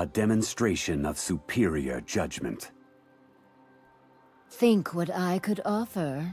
A demonstration of superior judgment. Think what I could offer.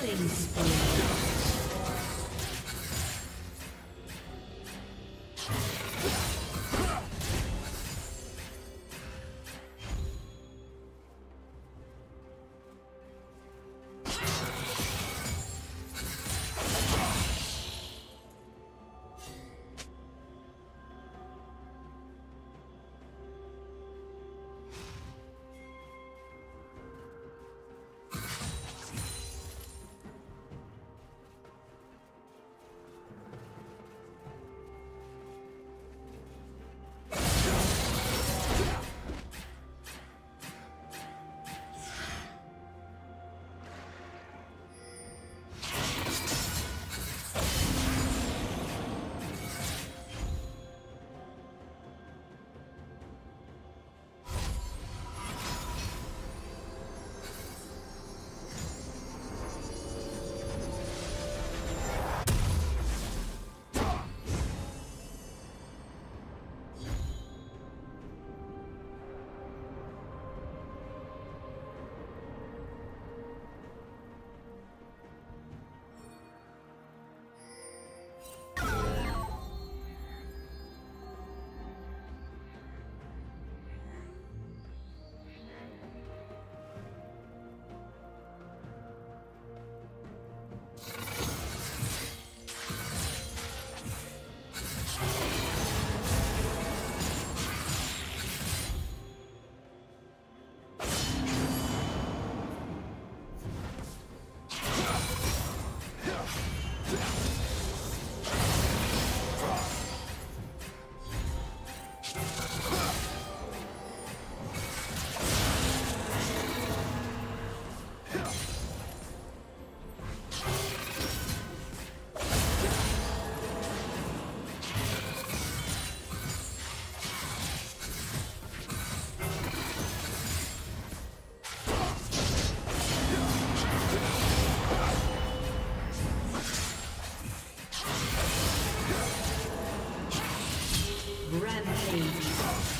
Killing spree. Rampage.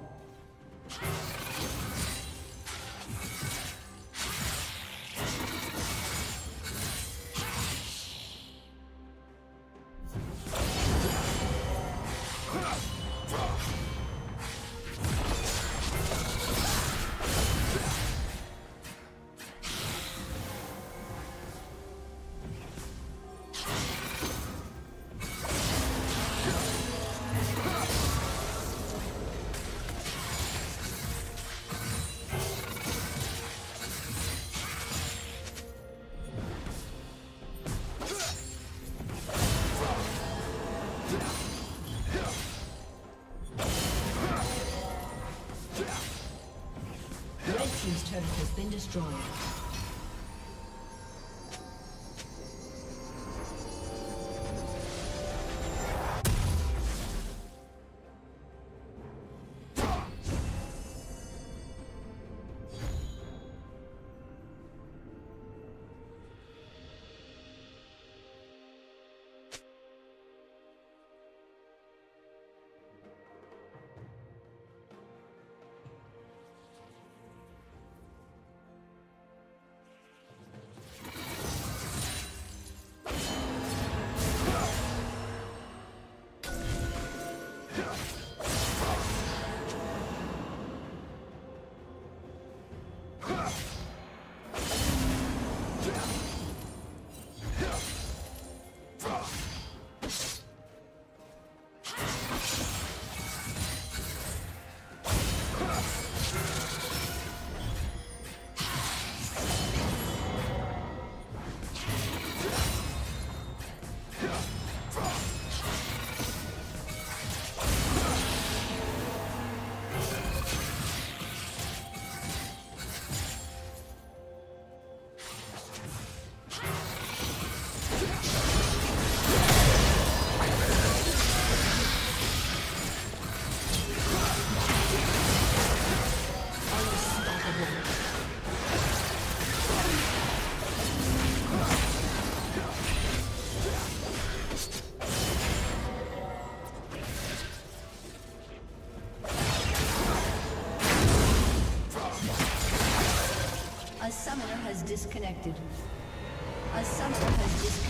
Destroyed. Disconnected. A has disconnected.